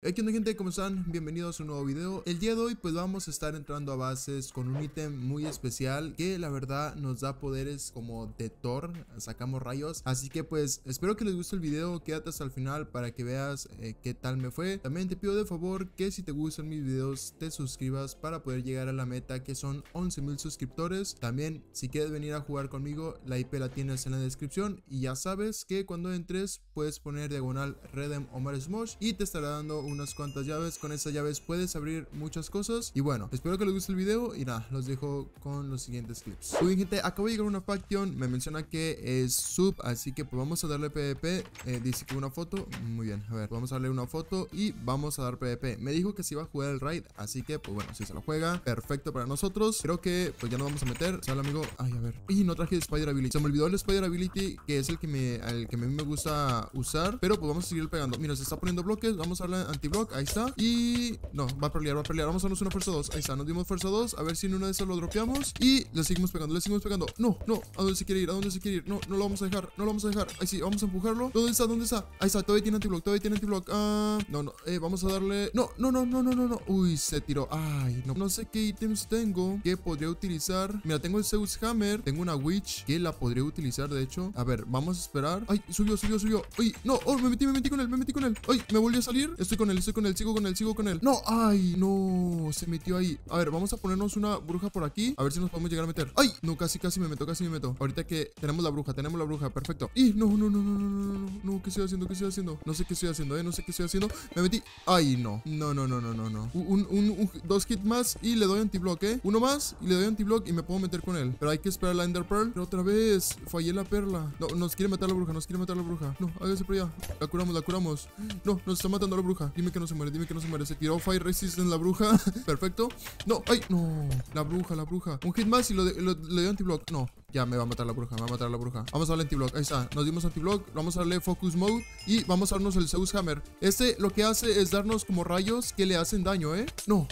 Hey, ¿qué onda gente? ¿Cómo están? Bienvenidos a un nuevo video. El día de hoy pues vamos a estar entrando a bases con un ítem muy especial que la verdad nos da poderes como de Thor, sacamos rayos. Así que pues espero que les guste el video, quédate hasta el final para que veas eh, qué tal me fue. También te pido de favor que si te gustan mis videos te suscribas para poder llegar a la meta que son 11 mil suscriptores. También si quieres venir a jugar conmigo la IP la tienes en la descripción y ya sabes que cuando entres puedes poner diagonal Redem o Smosh y te estará dando unas cuantas llaves. Con esas llaves puedes abrir muchas cosas. Y bueno, espero que les guste el video. Y nada, los dejo con los siguientes clips. Muy bien, gente, acabo de llegar una faction. Me menciona que es sub, así que pues vamos a darle PvP. Eh, dice que una foto. Muy bien, a ver, vamos a darle una foto y vamos a dar PvP. Me dijo que se iba a jugar el raid, así que pues bueno, si se lo juega, perfecto para nosotros. Creo que pues ya no vamos a meter. Sale amigo. Ay, a ver. Y no traje Spider Ability. Se me olvidó el Spider Ability, que es el que me, el que a mí me gusta usar. Pero pues vamos a seguir pegando. Mira, se está poniendo bloques. Vamos a darle anti-block. Ahí está. Y no, va a pelear, va a pelear. Vamos a darnos una fuerza 2. Ahí está, nos dimos fuerza 2. A ver si en una de esas lo dropeamos. Y le seguimos pegando, le seguimos pegando. No, no. ¿A dónde se quiere ir? ¿A dónde se quiere ir? No, no lo vamos a dejar. No lo vamos a dejar. Ahí sí, vamos a empujarlo. ¿Dónde está? ¿Dónde está? Ahí está, todavía tiene antiblock. Todavía tiene antiblock. Ah, no, no. Eh, vamos a darle. No, no, no, no, no, no, no. Uy, se tiró. Ay, no. No sé qué ítems tengo que podría utilizar. Mira, tengo el Zeus Hammer. Tengo una Witch que la podría utilizar, de hecho. A ver, vamos a esperar. Ay, subió, subió, subió. Uy, no. Oh, me metí, me metí con él, me metí con él. Ay, me volvió a salir. Estoy con él, estoy con él. Sigo con él, sigo con él. No, ay, no. Se metió ahí. A ver, vamos a ponernos una bruja por aquí. A ver si nos podemos llegar a meter. Ay, no, casi, casi me meto, casi me meto. Ahorita que tenemos la bruja, tenemos la bruja. Perfecto. Y no, no, no, no, no, no, no. ¿Qué estoy haciendo? ¿Qué estoy haciendo? No sé qué estoy haciendo, eh. No sé qué estoy haciendo. Me metí. Ay, no. No, no, no, no, no, no. Un, un, un, dos hits más y le doy antiblock, eh. Uno más y le doy antiblock y me puedo meter con él. Pero hay que esperar la Ender Pearl. Pero otra vez. Fallé la perla. No, nos quiere matar la bruja, nos quiere matar la bruja. No, hágase por allá. La curamos, la curamos. No, nos está matando la bruja. Dime que no se muere, dime que no se muere. Se tiró Fire Resist en la bruja. Perfecto. No, ay, no. La bruja, la bruja. Un hit más y lo, de, lo le doy antiblock. No, ya me va a matar la bruja, me va a matar la bruja. Vamos a darle antiblock, ahí está. Nos dimos antiblock, vamos a darle focus mode y vamos a darnos el Zeus Hammer. Este lo que hace es darnos como rayos que le hacen daño, ¿eh? No,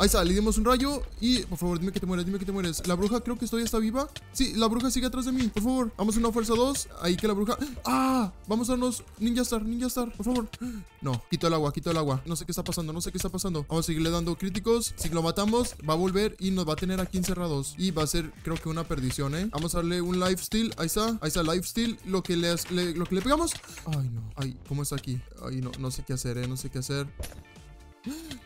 Ahí está, le dimos un rayo y por favor, dime que te mueres, dime que te mueres. La bruja creo que todavía está viva. Sí, la bruja sigue atrás de mí, por favor. Vamos a una fuerza 2. Ahí que la bruja. ¡Ah! Vamos a darnos Ninja Star, Ninja Star, por favor. No, quito el agua, quito el agua. No sé qué está pasando, no sé qué está pasando. Vamos a seguirle dando críticos. Si lo matamos, va a volver y nos va a tener aquí encerrados. Y va a ser, creo que una perdición, ¿eh? Vamos a darle un lifesteal. Ahí está, ahí está, lifesteal. Lo que le, lo que le pegamos. Ay, no. Ay, ¿cómo está aquí? Ay, no, no sé qué hacer, ¿eh? No sé qué hacer.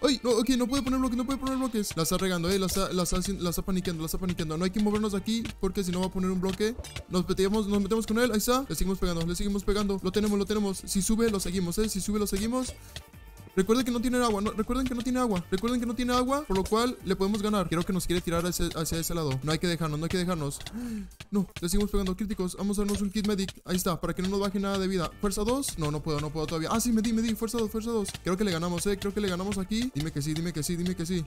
¡Ay! No, ok, no puede poner bloques, no puede poner bloques. La está regando, eh. La está, la, está, la está paniqueando, la está paniqueando. No hay que movernos aquí porque si no va a poner un bloque. Nos metemos, nos metemos con él. Ahí está. Le seguimos pegando, le seguimos pegando. Lo tenemos, lo tenemos. Si sube, lo seguimos, eh. Si sube, lo seguimos. Recuerden que no tiene agua, no, recuerden que no tiene agua, recuerden que no tiene agua, por lo cual le podemos ganar. Creo que nos quiere tirar hacia, ese lado. No hay que dejarnos, no hay que dejarnos. No, le seguimos pegando críticos. Vamos a darnos un kit medic. Ahí está, para que no nos baje nada de vida. Fuerza 2. No, no puedo, no puedo todavía. Ah, sí, me di, me di. Fuerza 2, fuerza 2. Creo que le ganamos, eh. Creo que le ganamos aquí. Dime que sí, dime que sí, dime que sí.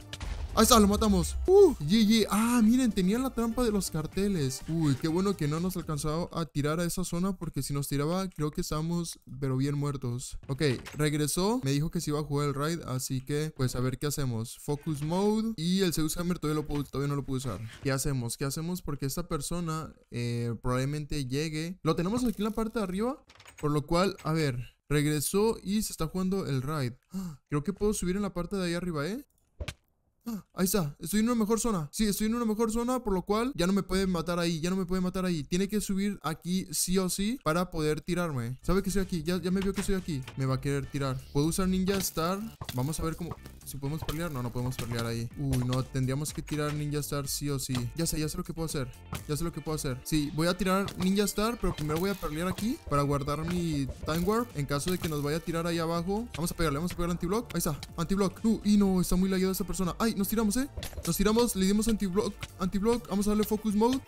Ahí está, lo matamos. Uh, GG. Ah, miren, tenían la trampa de los carteles. Uy, qué bueno que no nos alcanzó a tirar a esa zona porque si nos tiraba, creo que estamos, pero bien muertos. Ok, regresó. Me dijo que se iba a jugar el raid, así que, pues a ver qué hacemos. Focus mode y el Zeus Hammer todavía, lo todavía no lo puedo usar. ¿Qué hacemos? ¿Qué hacemos? Porque esta persona eh, probablemente llegue. Lo tenemos aquí en la parte de arriba, por lo cual, a ver, regresó y se está jugando el raid. Creo que puedo subir en la parte de ahí arriba, ¿eh? Ahí está, estoy en una mejor zona. Sí, estoy en una mejor zona, por lo cual ya no me puede matar ahí, ya no me puede matar ahí. Tiene que subir aquí sí o sí para poder tirarme. Sabe que estoy aquí, ya, ya me vio que estoy aquí. Me va a querer tirar. Puedo usar Ninja Star Vamos a ver cómo... Si podemos pelear, no, no podemos pelear ahí. Uy, no, tendríamos que tirar Ninja Star sí o sí. Ya sé, ya sé lo que puedo hacer. Ya sé lo que puedo hacer. Sí, voy a tirar Ninja Star, pero primero voy a pelear aquí Para guardar mi Time Warp En caso de que nos vaya a tirar ahí abajo. Vamos a pegarle, vamos a pegar antiblock. Ahí está, antiblock. Uh, Y no, está muy lagueada esa persona. Ay, nos tiramos, eh. Nos tiramos, le dimos antiblock Antiblock, vamos a darle focus mode.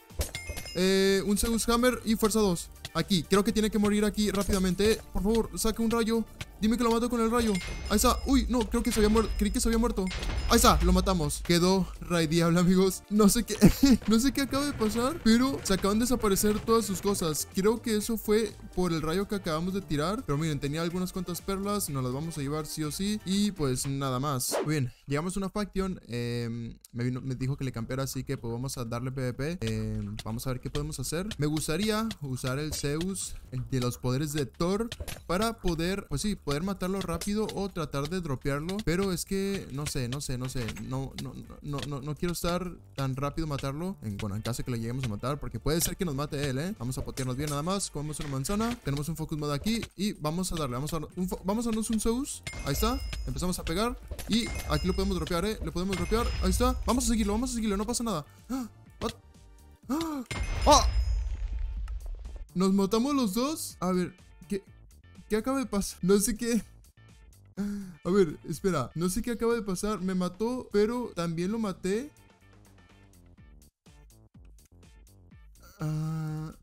Eh, un Zeus Hammer y fuerza 2 Aquí, creo que tiene que morir aquí rápidamente. Por favor, saque un rayo Dime que lo mato con el rayo. Ahí está. Uy, no, creo que se había muerto. Creí que se había muerto. Ahí está, lo matamos. Quedó Ray Diablo, amigos. No sé qué. no sé qué acaba de pasar, pero se acaban de desaparecer todas sus cosas. Creo que eso fue por el rayo que acabamos de tirar. Pero miren, tenía algunas cuantas perlas. Nos las vamos a llevar sí o sí. Y pues nada más. Muy bien, llegamos a una facción. Em, me, me, dijo que le campeara, así que pues vamos a darle PvP. Em, vamos a ver qué podemos hacer. Me gustaría usar el Zeus de los poderes de Thor para poder, pues sí, poder matarlo rápido o tratar de dropearlo. Pero es que no sé, no sé, no sé. No, no, no, no, no quiero estar tan rápido matarlo. En, bueno, en caso que lo lleguemos a matar, porque puede ser que nos mate él, ¿eh? Vamos a potearnos bien nada más. Comemos una manzana. Tenemos un focus mod aquí y vamos a darle. Vamos a, vamos a darnos un Zeus. Ahí está. Empezamos a pegar y aquí lo podemos dropear, ¿eh? Lo podemos dropear. Ahí está. Vamos a seguirlo, vamos a seguirlo. No pasa nada. ¡Ah! ¡Ah! ¡Ah! ¿Nos matamos los dos? A ver, ¿qué, qué acaba de pasar? No sé qué... A ver, espera, no sé qué acaba de pasar. Me mató, pero también lo maté. Ah,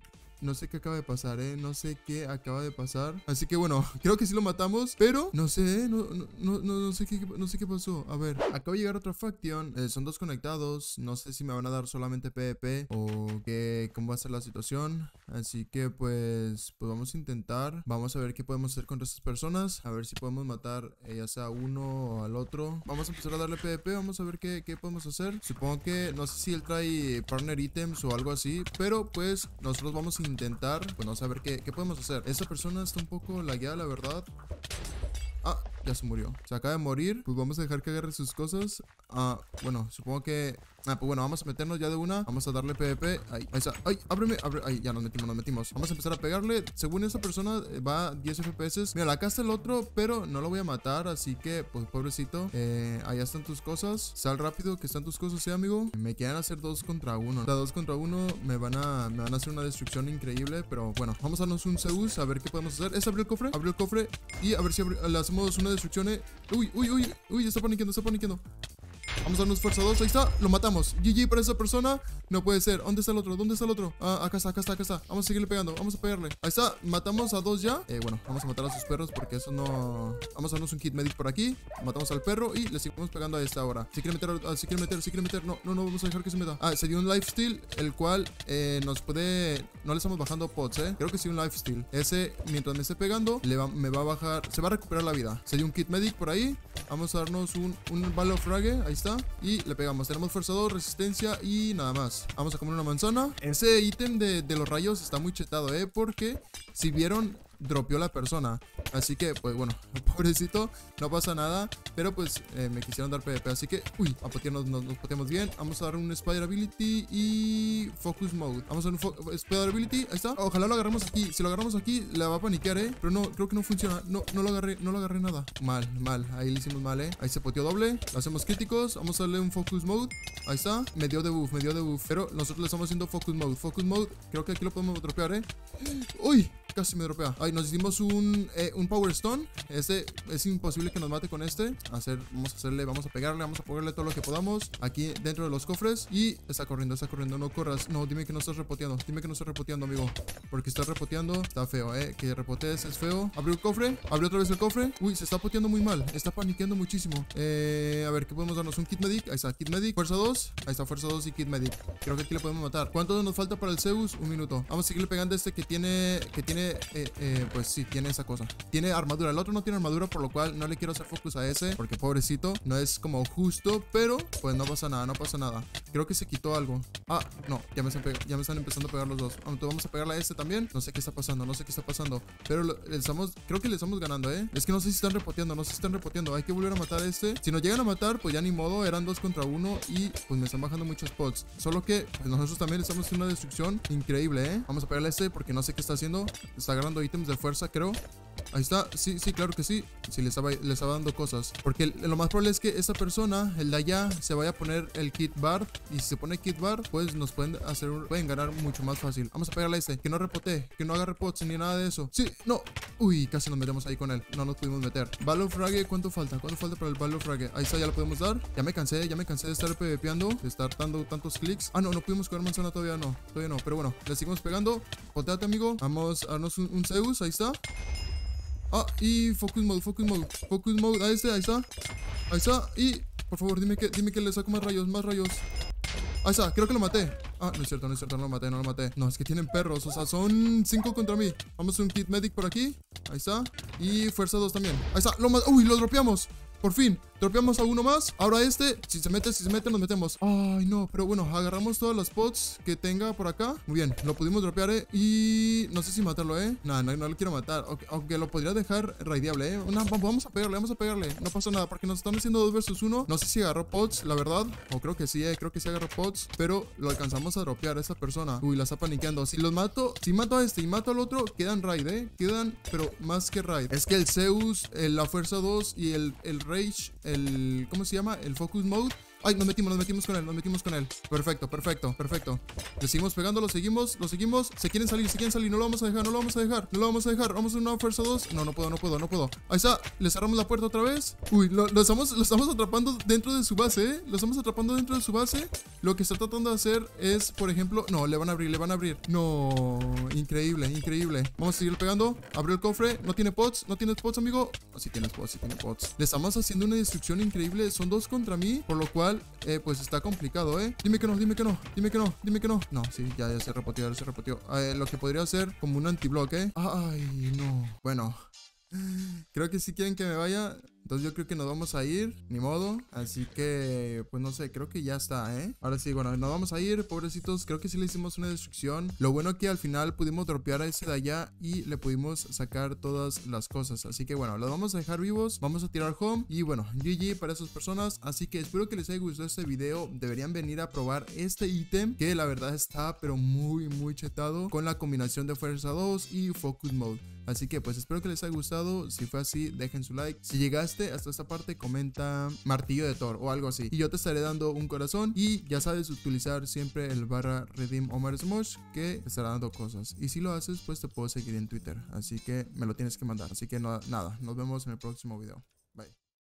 no sé qué acaba de pasar, ¿eh? No sé qué acaba de pasar. Así que bueno, creo que sí lo matamos. Pero no sé, ¿eh? no, no, no, sé, qué, no sé qué pasó. A ver, acaba de llegar otra facción. Eh, son dos conectados. No sé si me van a dar solamente PvP o qué, cómo va a ser la situación. Así que pues, pues vamos a intentar. Vamos a ver qué podemos hacer contra estas personas. A ver si podemos matar eh, ya sea uno o al otro. Vamos a empezar a darle PvP. Vamos a ver qué, qué podemos hacer. Supongo que, no sé si él trae partner items o algo así. Pero pues nosotros vamos a intentar intentar, pues no saber qué, qué podemos hacer. Esa persona está un poco lagueada, la verdad. Ah, ya se murió. Se acaba de morir. Pues vamos a dejar que agarre sus cosas. Ah, bueno, supongo que... Ah, pues bueno, vamos a meternos ya de una. Vamos a darle PvP. Ahí, ahí está. Ay, ábreme, abre. Ahí, ya nos metimos, nos metimos. Vamos a empezar a pegarle. Según esa persona eh, va a 10 FPS. Mira, acá está el otro, pero no lo voy a matar. Así que, pues, pobrecito. Eh, allá están tus cosas. Sal rápido, que están tus cosas, ¿sí, amigo? Me quieren hacer dos contra uno. O sea, dos contra uno me van a, me van a hacer una destrucción increíble. Pero bueno, vamos a darnos un Zeus. A ver qué podemos hacer. Es abrir el cofre. Abrió el cofre. Y a ver si le hacemos una destrucción. Eh. Uy, uy, uy. Uy, está paniqueando, está paniqueando. Vamos a darnos fuerza 2, ahí está, lo matamos. GG para esa persona, no puede ser. ¿Dónde está el otro? ¿Dónde está el otro? Ah, acá está, acá está, acá está. Vamos a seguirle pegando, vamos a pegarle. Ahí está, matamos a dos ya. Eh, Bueno, vamos a matar a sus perros porque eso no... Vamos a darnos un kit medic por aquí. Matamos al perro y le seguimos pegando a esta ahora Si quiere meter, ah, si quiere meter, si quiere meter No, no, no, vamos a dejar que se meta. Ah, se dio un lifesteal, el cual eh, nos puede... No le estamos bajando pots, eh. Creo que sí un lifesteal. Ese, mientras me esté pegando, le va, me va a bajar Se va a recuperar la vida. Se dio un kit medic por ahí Vamos a darnos un, un balo frage, ahí está Y le pegamos. Tenemos fuerza 2, resistencia y nada más. Vamos a comer una manzana. Ese ítem de, de los rayos está muy chetado, ¿eh? Porque si vieron dropeó la persona. Así que, pues bueno, pobrecito, no pasa nada. Pero pues eh, me quisieron dar PvP. Así que, uy, a nos, nos, bien. Vamos a dar un Spider Ability y Focus Mode. Vamos a dar un Spider Ability. Ahí está. Ojalá lo agarremos aquí. Si lo agarramos aquí, la va a paniquear, eh. Pero no, creo que no funciona. No, no lo agarré, no lo agarré nada. Mal, mal. Ahí le hicimos mal, eh. Ahí se poteó doble. Lo hacemos críticos. Vamos a darle un Focus Mode. Ahí está. Me dio de buff, me dio de buff. Pero nosotros le estamos haciendo Focus Mode. Focus Mode. Creo que aquí lo podemos dropear, eh. Uy, casi me dropea. Ay, nos hicimos un, eh, un Power Stone. Este es imposible que nos mate con este. hacer, vamos a hacerle, vamos a pegarle, vamos a ponerle todo lo que podamos aquí dentro de los cofres. Y está corriendo, está corriendo. No corras. No, dime que no estás repoteando. Dime que no estás repoteando, amigo. Porque estás repoteando. Está feo, eh. Que repotees es feo. Abrió el cofre. Abrió otra vez el cofre. Uy, se está poteando muy mal. Está paniqueando muchísimo. Eh, a ver, ¿qué podemos darnos? Un kit medic. Ahí está, kit medic. Fuerza 2. Ahí está, fuerza 2 y kit medic. Creo que aquí le podemos matar. ¿Cuánto nos falta para el Zeus? Un minuto. Vamos a seguirle pegando a este que tiene. Que tiene. Eh, eh pues sí, tiene esa cosa. Tiene armadura. El otro no tiene armadura, por lo cual no le quiero hacer focus a ese. Porque pobrecito, no es como justo. Pero pues no pasa nada, no pasa nada. Creo que se quitó algo. Ah, no, ya me están, ya me están empezando a pegar los dos. vamos a pegarle a este también. No sé qué está pasando, no sé qué está pasando. Pero le estamos, creo que le estamos ganando, ¿eh? Es que no sé si están repoteando, no sé si están repoteando. Hay que volver a matar a este. Si nos llegan a matar, pues ya ni modo. Eran dos contra uno y pues me están bajando muchos spots. Solo que pues, nosotros también estamos haciendo una destrucción increíble, ¿eh? Vamos a pegarle a este porque no sé qué está haciendo. Está agarrando ítems de fuerza, creo. Ahí está, sí, sí, claro que sí. Sí, le estaba, le estaba dando cosas. Porque lo más probable es que esa persona, el de allá, se vaya a poner el kit bar. Y si se pone kit bar, pues nos pueden hacer, pueden ganar mucho más fácil. Vamos a pegarle a este, que no repote, que no agarre pots ni nada de eso. Sí, no. Uy, casi nos metemos ahí con él. No nos pudimos meter. Ballo Frage, ¿cuánto falta? ¿Cuánto falta para el Ballo Frage? Ahí está, ya lo podemos dar. Ya me cansé, ya me cansé de estar pvpeando, de estar dando tantos clics. Ah, no, no pudimos coger manzana todavía, no. Todavía no, pero bueno, le seguimos pegando. Poteate, amigo. Vamos a darnos un, un Zeus, ahí está. Ah, y focus mode, focus mode, focus mode, ahí está, ahí está. Ahí está, y por favor, dime que, dime que le saco más rayos, más rayos. Ahí está, creo que lo maté. Ah, no es cierto, no es cierto, no lo maté, no lo maté. No, es que tienen perros, o sea, son cinco contra mí. Vamos a un kit medic por aquí. Ahí está. Y fuerza 2 también. Ahí está, lo Uy, lo dropeamos. Por fin, dropeamos a uno más. Ahora este, si se mete, si se mete, nos metemos. Ay, no. Pero bueno, agarramos todas las pots que tenga por acá. Muy bien, lo pudimos dropear, ¿eh? Y no sé si matarlo, ¿eh? No, no, no lo quiero matar. Aunque, lo podría dejar raideable, ¿eh? vamos a pegarle, vamos a pegarle. No pasa nada, porque nos están haciendo 2 versus 1. No sé si agarró pots, la verdad. O creo que sí, ¿eh? Creo que sí agarró pots. Pero lo alcanzamos a dropear a esa persona. Uy, la está paniqueando. Si los mato, si mato a este y mato al otro, quedan raid, ¿eh? Quedan, pero más que raid. Es que el Zeus, la fuerza 2 y el, el Rage, el... ¿Cómo se llama? El Focus Mode Ay, nos metimos, nos metimos con él, nos metimos con él. Perfecto, perfecto, perfecto. Le seguimos pegando, lo seguimos, lo seguimos. Se quieren salir, se quieren salir. No lo vamos a dejar, no lo vamos a dejar, no lo vamos a dejar. Vamos a una fuerza 2. No, no puedo, no puedo, no puedo. Ahí está, le cerramos la puerta otra vez. Uy, lo, estamos, lo estamos atrapando dentro de su base, ¿eh? Lo estamos atrapando dentro de su base. Lo que está tratando de hacer es, por ejemplo, no, le van a abrir, le van a abrir. No, increíble, increíble. Vamos a seguir pegando. Abrió el cofre, no tiene pots, no tienes pots, amigo. Oh, sí tienes pots, sí tiene pots. Le estamos haciendo una destrucción increíble. Son dos contra mí, por lo cual, eh, pues está complicado, ¿eh? Dime que no, dime que no, dime que no, dime que no. No, sí, ya, se repitió, ya se repitió. Eh, lo que podría ser como un antibloque, ¿eh? Ay, no. Bueno, creo que si quieren que me vaya, entonces yo creo que nos vamos a ir, ni modo. Así que, pues no sé, creo que ya está, ¿eh? Ahora sí, bueno, nos vamos a ir, pobrecitos. Creo que sí le hicimos una destrucción. Lo bueno que al final pudimos dropear a ese de allá y le pudimos sacar todas las cosas. Así que bueno, los vamos a dejar vivos. Vamos a tirar home. Y bueno, GG para esas personas. Así que espero que les haya gustado este video. Deberían venir a probar este ítem que la verdad está pero muy, muy chetado con la combinación de fuerza 2 y focus mode. Así que pues espero que les haya gustado. Si fue así, dejen su like. Si llegaste hasta esta parte, comenta martillo de Thor o algo así. Y yo te estaré dando un corazón. Y ya sabes utilizar siempre el barra redeem Omar Smosh que te estará dando cosas. Y si lo haces, pues te puedo seguir en Twitter. Así que me lo tienes que mandar. Así que nada, nos vemos en el próximo video.